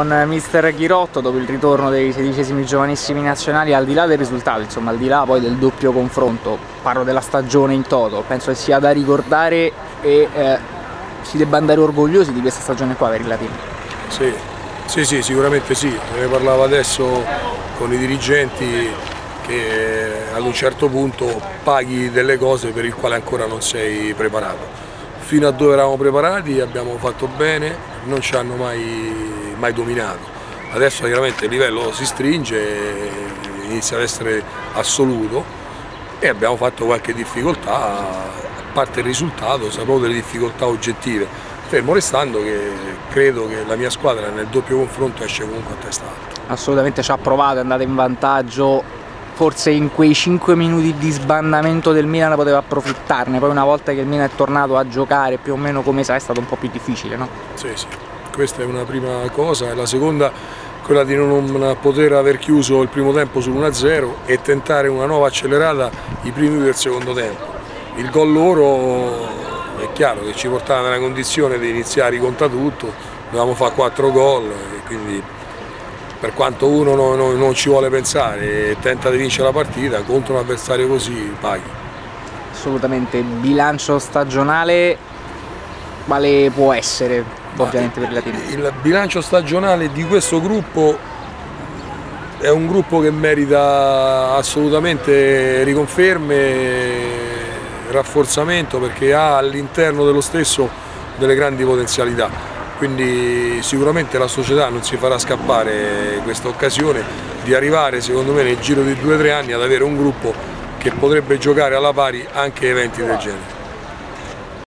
Con mister Chirotto, dopo il ritorno dei sedicesimi giovanissimi nazionali, al di là del risultato, insomma al di là poi del doppio confronto, parlo della stagione in toto, penso che sia da ricordare e eh, si debba andare orgogliosi di questa stagione qua per il Latino. Sì, sì, sì, sicuramente sì, ne parlavo adesso con i dirigenti che ad un certo punto paghi delle cose per il quale ancora non sei preparato. Fino a dove eravamo preparati abbiamo fatto bene, non ci hanno mai, mai dominato. Adesso chiaramente il livello si stringe, inizia ad essere assoluto e abbiamo fatto qualche difficoltà, a parte il risultato, sapevo delle difficoltà oggettive, fermo restando che credo che la mia squadra nel doppio confronto esce comunque a testa alta. Assolutamente ci ha provato, è andata in vantaggio, forse in quei 5 minuti di sbandamento del Milan poteva approfittarne, poi una volta che il Milan è tornato a giocare più o meno come sa è stato un po' più difficile, no? Sì, sì, questa è una prima cosa e la seconda quella di non poter aver chiuso il primo tempo sull'1-0 e tentare una nuova accelerata i primi del secondo tempo. Il gol loro è chiaro che ci portava nella condizione di iniziare i contatutto, dovevamo fare 4 gol, quindi per quanto uno non, non, non, ci vuole pensare e tenta di vincere la partita, contro un avversario così paghi. Assolutamente, bilancio stagionale quale può essere ovviamente per i latini? Il bilancio stagionale di questo gruppo è un gruppo che merita assolutamente riconferme, rafforzamento perché ha all'interno dello stesso delle grandi potenzialità quindi sicuramente la società non si farà scappare questa occasione di arrivare secondo me nel giro di due o tre anni ad avere un gruppo che potrebbe giocare alla pari anche eventi del genere.